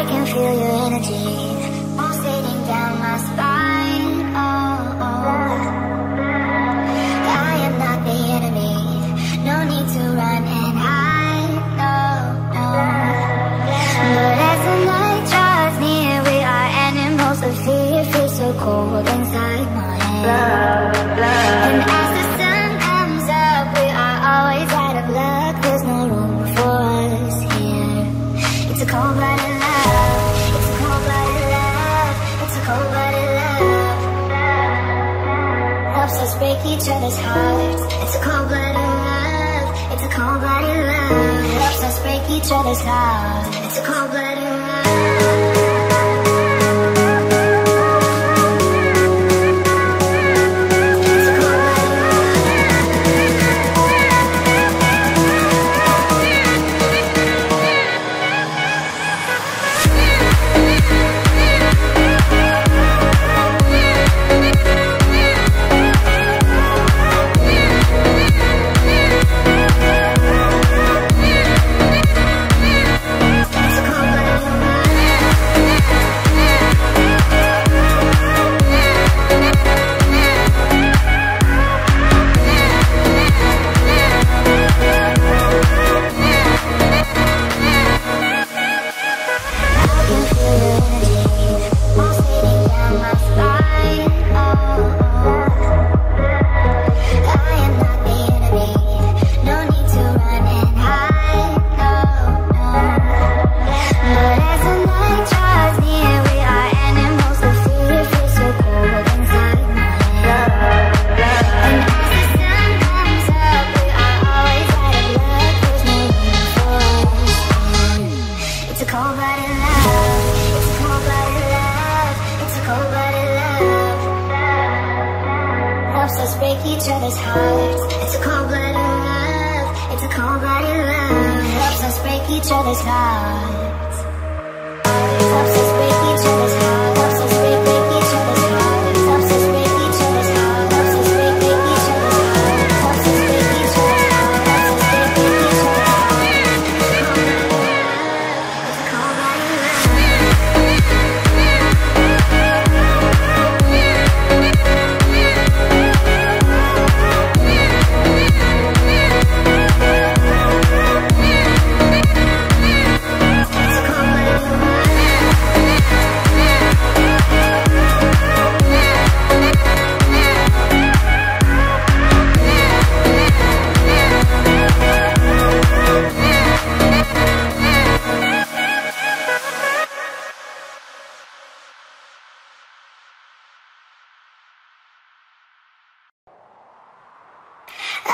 I can feel your energy. each other's hearts. It's a cold-blooded love. It's a cold-blooded love. Helps us break each other's hearts. It's a cold-blooded love other's hearts It's a cold-blooded love. It's a cold-blooded love. Helps us break each other's hearts. Helps us break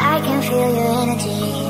I can feel your energy.